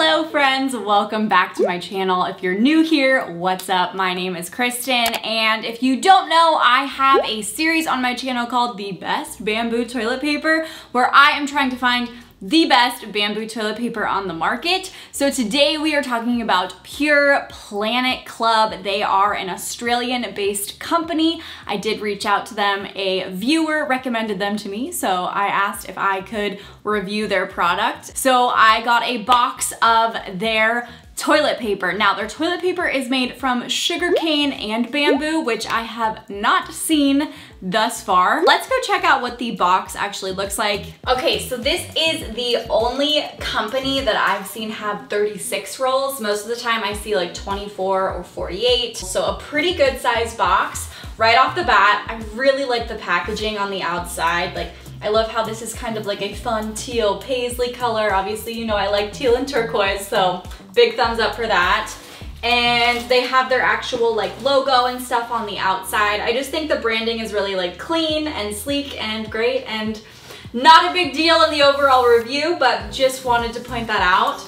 Hello friends, welcome back to my channel. If you're new here, what's up? My name is Kristen and if you don't know, I have a series on my channel called The Best Bamboo Toilet Paper where I am trying to find the best bamboo toilet paper on the market. So today we are talking about Pure Planet Club. They are an Australian based company. I did reach out to them. A viewer recommended them to me. So I asked if I could review their product. So I got a box of their toilet paper. Now their toilet paper is made from sugarcane and bamboo, which I have not seen thus far. Let's go check out what the box actually looks like. Okay, so this is the only company that I've seen have 36 rolls. Most of the time I see like 24 or 48. So a pretty good size box. Right off the bat, I really like the packaging on the outside. Like I love how this is kind of like a fun teal paisley color. Obviously, you know I like teal and turquoise, so big thumbs up for that. And they have their actual like logo and stuff on the outside. I just think the branding is really like clean and sleek and great and not a big deal in the overall review, but just wanted to point that out.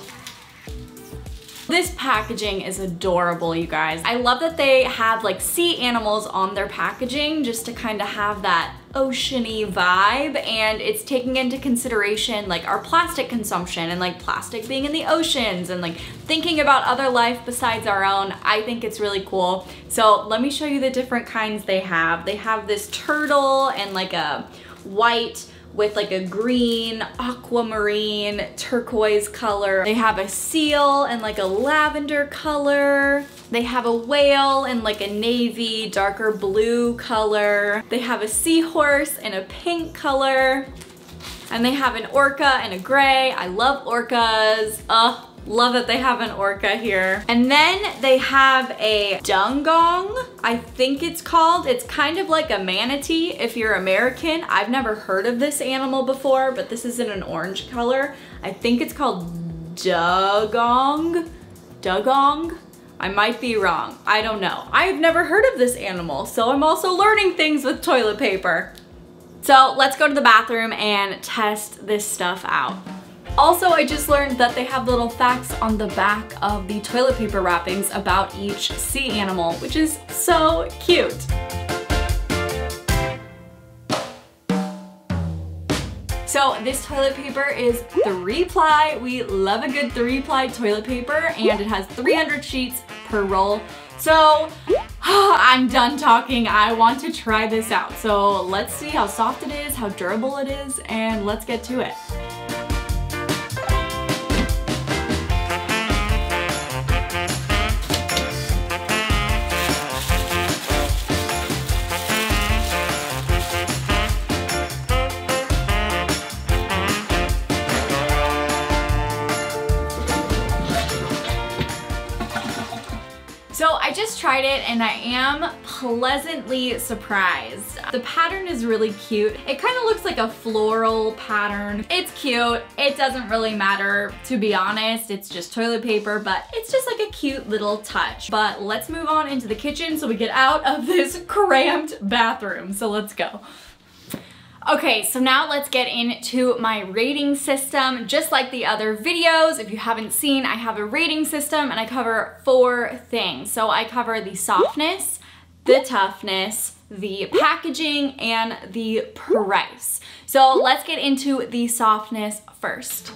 This packaging is adorable, you guys. I love that they have like sea animals on their packaging just to kind of have that oceany vibe and it's taking into consideration like our plastic consumption and like plastic being in the oceans and like thinking about other life besides our own. I think it's really cool. So let me show you the different kinds they have. They have this turtle and like a white with like a green, aquamarine, turquoise color. They have a seal and like a lavender color. They have a whale in like a navy, darker blue color. They have a seahorse in a pink color. And they have an orca and a gray. I love orcas. Ugh, Love that they have an orca here. And then they have a dugong, I think it's called. It's kind of like a manatee if you're American. I've never heard of this animal before, but this is in an orange color. I think it's called dugong. Dugong? I might be wrong. I don't know. I've never heard of this animal, so I'm also learning things with toilet paper. So let's go to the bathroom and test this stuff out. Also, I just learned that they have little facts on the back of the toilet paper wrappings about each sea animal, which is so cute. So this toilet paper is three ply. We love a good three ply toilet paper and it has 300 sheets per roll. So I'm done talking. I want to try this out. So let's see how soft it is, how durable it is, and let's get to it. Tried it and I am pleasantly surprised. The pattern is really cute. It kind of looks like a floral pattern. It's cute. It doesn't really matter, to be honest. It's just toilet paper, but it's just like a cute little touch. But let's move on into the kitchen so we get out of this cramped bathroom. So let's go. Okay, so now let's get into my rating system. Just like the other videos, if you haven't seen, I have a rating system and I cover four things. So I cover the softness, the toughness, the packaging, and the price. So let's get into the softness first.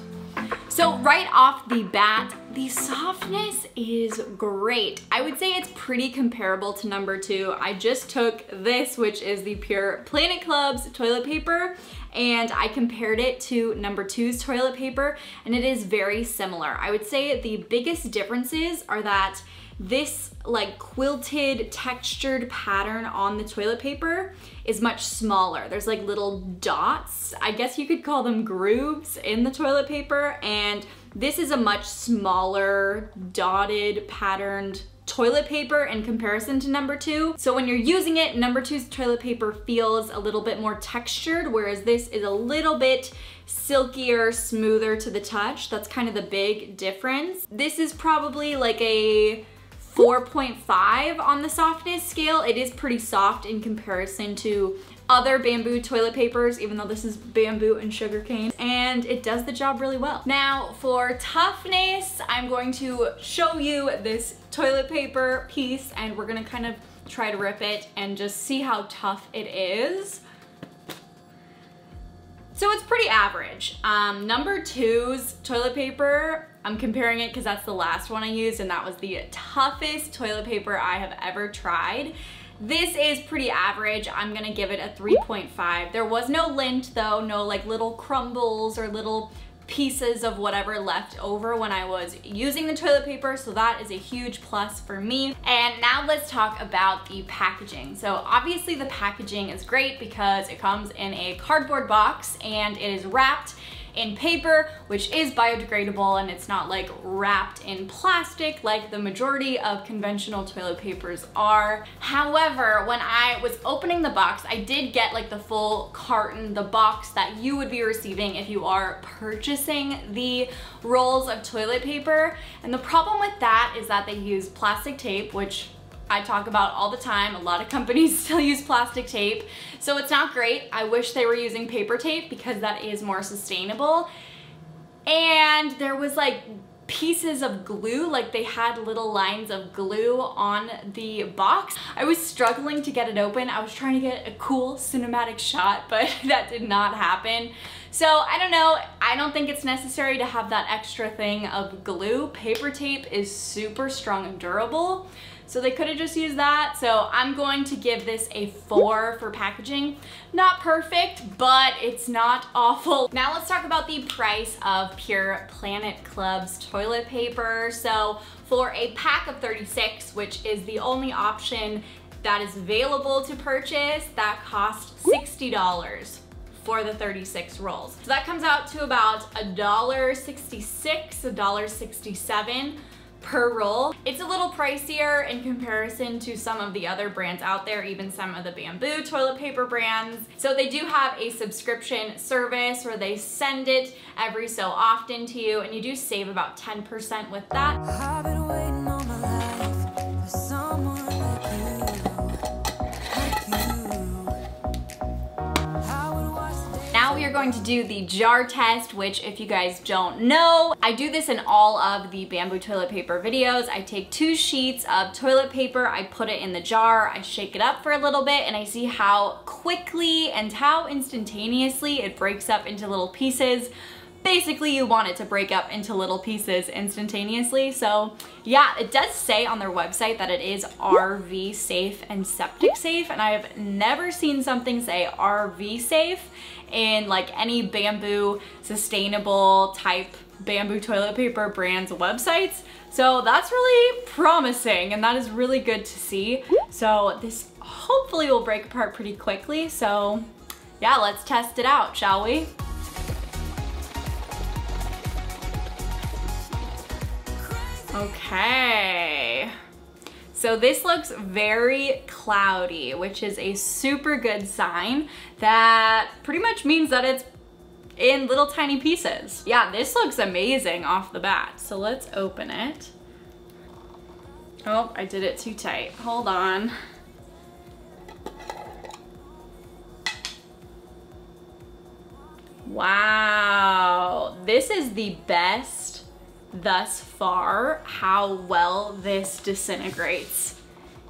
So right off the bat, the softness is great. I would say it's pretty comparable to number two. I just took this, which is the Pure Planet Club's toilet paper, and I compared it to number two's toilet paper, and it is very similar. I would say the biggest differences are that this like quilted textured pattern on the toilet paper is much smaller. There's like little dots. I guess you could call them grooves in the toilet paper and this is a much smaller dotted patterned toilet paper in comparison to number two. So when you're using it, number two's toilet paper feels a little bit more textured, whereas this is a little bit silkier, smoother to the touch. That's kind of the big difference. This is probably like a 4.5 on the softness scale. It is pretty soft in comparison to other bamboo toilet papers, even though this is bamboo and sugarcane, and it does the job really well. Now for toughness, I'm going to show you this toilet paper piece and we're gonna kind of try to rip it and just see how tough it is. So it's pretty average. Um, number two's toilet paper, I'm comparing it because that's the last one I used and that was the toughest toilet paper I have ever tried. This is pretty average. I'm gonna give it a 3.5. There was no lint though, no like little crumbles or little pieces of whatever left over when I was using the toilet paper, so that is a huge plus for me. And now let's talk about the packaging. So obviously the packaging is great because it comes in a cardboard box and it is wrapped in paper, which is biodegradable and it's not like wrapped in plastic like the majority of conventional toilet papers are. However, when I was opening the box, I did get like the full carton, the box that you would be receiving if you are purchasing the rolls of toilet paper. And the problem with that is that they use plastic tape, which I talk about all the time. A lot of companies still use plastic tape, so it's not great. I wish they were using paper tape because that is more sustainable. And there was like pieces of glue, like they had little lines of glue on the box. I was struggling to get it open. I was trying to get a cool cinematic shot, but that did not happen. So I don't know, I don't think it's necessary to have that extra thing of glue. Paper tape is super strong and durable. So they could have just used that. So I'm going to give this a four for packaging. Not perfect, but it's not awful. Now let's talk about the price of Pure Planet Club's toilet paper. So for a pack of 36, which is the only option that is available to purchase, that costs $60 for the 36 rolls. So that comes out to about $1.66, $1.67 per roll. It's a little pricier in comparison to some of the other brands out there, even some of the bamboo toilet paper brands. So they do have a subscription service where they send it every so often to you and you do save about 10% with that. Going to do the jar test, which if you guys don't know, I do this in all of the bamboo toilet paper videos. I take two sheets of toilet paper, I put it in the jar, I shake it up for a little bit, and I see how quickly and how instantaneously it breaks up into little pieces basically you want it to break up into little pieces instantaneously. So yeah, it does say on their website that it is RV safe and septic safe. And I've never seen something say RV safe in like any bamboo sustainable type bamboo toilet paper brands websites. So that's really promising and that is really good to see. So this hopefully will break apart pretty quickly. So yeah, let's test it out, shall we? Okay. So this looks very cloudy, which is a super good sign that pretty much means that it's in little tiny pieces. Yeah, this looks amazing off the bat. So let's open it. Oh, I did it too tight. Hold on. Wow, this is the best thus far how well this disintegrates.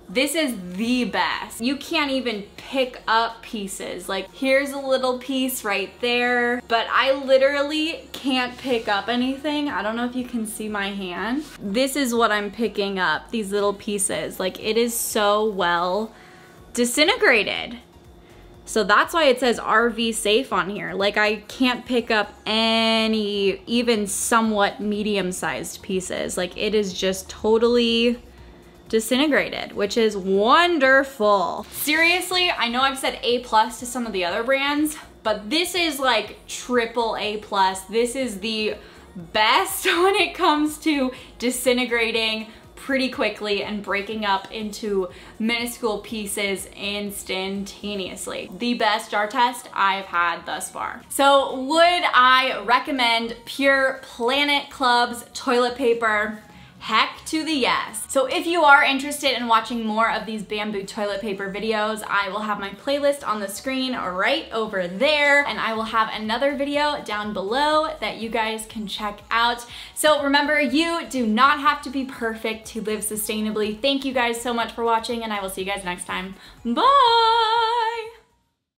This is the best. You can't even pick up pieces. Like here's a little piece right there, but I literally can't pick up anything. I don't know if you can see my hand. This is what I'm picking up, these little pieces. Like it is so well disintegrated. So that's why it says RV safe on here. Like I can't pick up any even somewhat medium sized pieces. Like it is just totally disintegrated, which is wonderful. Seriously, I know I've said A plus to some of the other brands, but this is like triple A plus. This is the best when it comes to disintegrating pretty quickly and breaking up into minuscule pieces instantaneously. The best jar test I've had thus far. So would I recommend Pure Planet Club's toilet paper? Heck to the yes. So if you are interested in watching more of these bamboo toilet paper videos, I will have my playlist on the screen right over there and I will have another video down below that you guys can check out. So remember, you do not have to be perfect to live sustainably. Thank you guys so much for watching and I will see you guys next time. Bye!